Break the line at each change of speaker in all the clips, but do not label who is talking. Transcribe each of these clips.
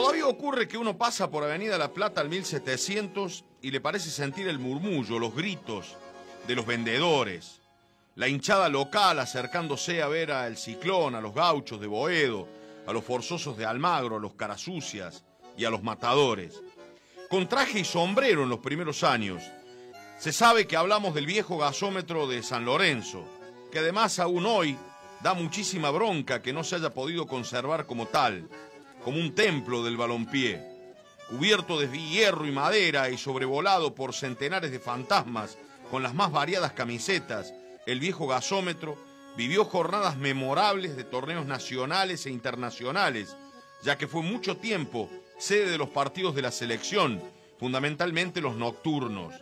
Todavía ocurre que uno pasa por Avenida La Plata al 1700 y le parece sentir el murmullo, los gritos de los vendedores, la hinchada local acercándose a ver al ciclón, a los gauchos de Boedo, a los forzosos de Almagro, a los carasucias y a los matadores. Con traje y sombrero en los primeros años. Se sabe que hablamos del viejo gasómetro de San Lorenzo, que además aún hoy da muchísima bronca que no se haya podido conservar como tal, como un templo del balompié, cubierto de hierro y madera y sobrevolado por centenares de fantasmas con las más variadas camisetas, el viejo gasómetro vivió jornadas memorables de torneos nacionales e internacionales, ya que fue mucho tiempo sede de los partidos de la selección, fundamentalmente los nocturnos.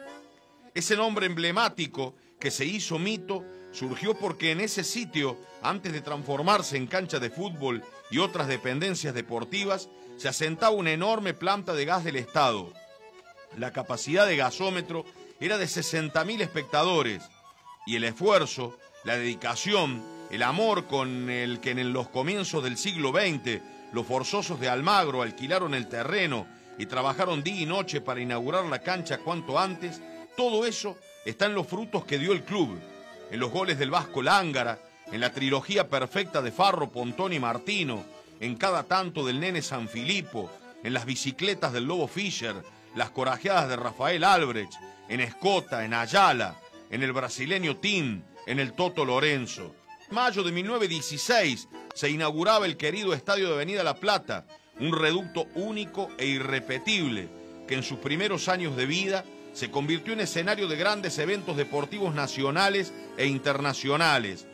Ese nombre emblemático que se hizo mito surgió porque en ese sitio, antes de transformarse en cancha de fútbol y otras dependencias deportivas, se asentaba una enorme planta de gas del Estado. La capacidad de gasómetro era de 60.000 espectadores y el esfuerzo, la dedicación, el amor con el que en los comienzos del siglo XX los forzosos de Almagro alquilaron el terreno y trabajaron día y noche para inaugurar la cancha cuanto antes, todo eso está en los frutos que dio el club, en los goles del Vasco Lángara, en la trilogía perfecta de Farro, Pontón y Martino, en cada tanto del nene San Filipo, en las bicicletas del Lobo Fischer, las corajeadas de Rafael Albrecht, en Escota, en Ayala, en el brasileño Tim, en el Toto Lorenzo. Mayo de 1916 se inauguraba el querido Estadio de Avenida La Plata, un reducto único e irrepetible que en sus primeros años de vida se convirtió en escenario de grandes eventos deportivos nacionales e internacionales,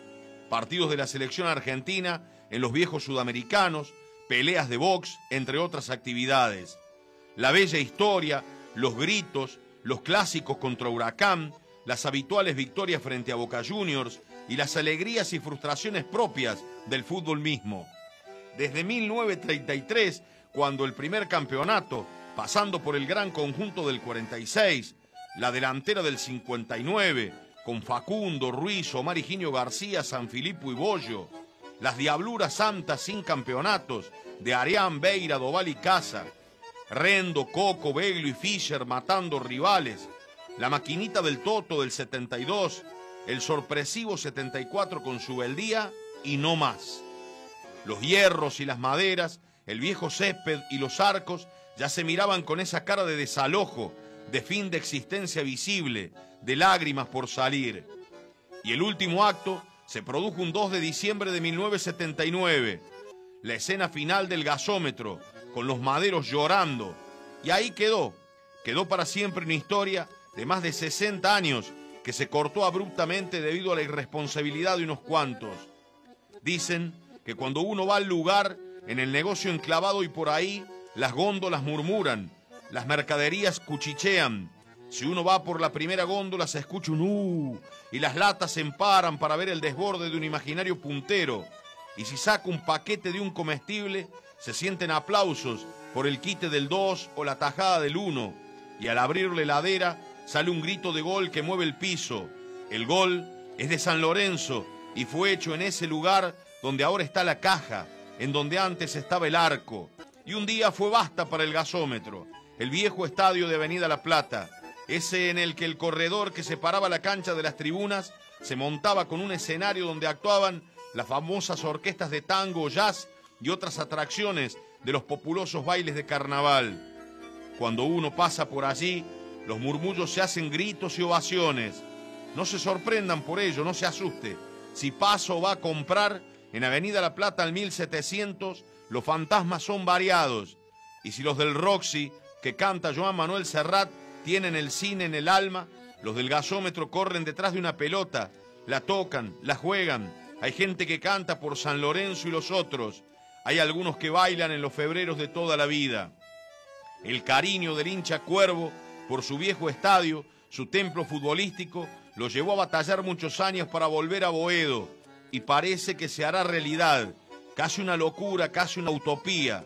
partidos de la selección argentina en los viejos sudamericanos, peleas de box, entre otras actividades. La bella historia, los gritos, los clásicos contra Huracán, las habituales victorias frente a Boca Juniors y las alegrías y frustraciones propias del fútbol mismo. Desde 1933, cuando el primer campeonato pasando por el gran conjunto del 46, la delantera del 59, con Facundo, Ruiz, Omar Higinio García, San Filipo y Bollo, las diabluras santas sin campeonatos de Arián, Beira, Doval y Casa, Rendo, Coco, Beglio y Fischer matando rivales, la maquinita del Toto del 72, el sorpresivo 74 con su beldía y no más. Los hierros y las maderas, el viejo césped y los arcos ya se miraban con esa cara de desalojo, de fin de existencia visible, de lágrimas por salir. Y el último acto se produjo un 2 de diciembre de 1979, la escena final del gasómetro, con los maderos llorando. Y ahí quedó, quedó para siempre una historia de más de 60 años que se cortó abruptamente debido a la irresponsabilidad de unos cuantos. Dicen que cuando uno va al lugar, en el negocio enclavado y por ahí, las góndolas murmuran, las mercaderías cuchichean. Si uno va por la primera góndola se escucha un uh y las latas se emparan para ver el desborde de un imaginario puntero. Y si saca un paquete de un comestible, se sienten aplausos por el quite del 2 o la tajada del 1. Y al abrir la heladera sale un grito de gol que mueve el piso. El gol es de San Lorenzo y fue hecho en ese lugar donde ahora está la caja, en donde antes estaba el arco y un día fue basta para el gasómetro, el viejo estadio de Avenida La Plata, ese en el que el corredor que separaba la cancha de las tribunas se montaba con un escenario donde actuaban las famosas orquestas de tango, jazz y otras atracciones de los populosos bailes de carnaval. Cuando uno pasa por allí, los murmullos se hacen gritos y ovaciones. No se sorprendan por ello, no se asuste. Si paso va a comprar en Avenida La Plata al 1700, los fantasmas son variados. Y si los del Roxy, que canta Joan Manuel Serrat, tienen el cine en el alma, los del gasómetro corren detrás de una pelota, la tocan, la juegan. Hay gente que canta por San Lorenzo y los otros. Hay algunos que bailan en los febreros de toda la vida. El cariño del hincha cuervo por su viejo estadio, su templo futbolístico, lo llevó a batallar muchos años para volver a Boedo y parece que se hará realidad casi una locura, casi una utopía.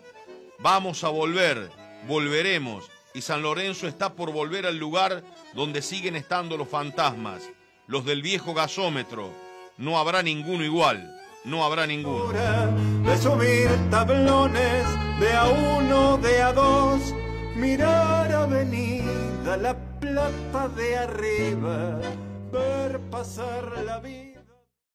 Vamos a volver, volveremos, y San Lorenzo está por volver al lugar donde siguen estando los fantasmas, los del viejo gasómetro. No habrá ninguno igual, no habrá ninguno.
De subir tablones de a uno, de a dos, mirar avenida, la plata de arriba, ver pasar la vida.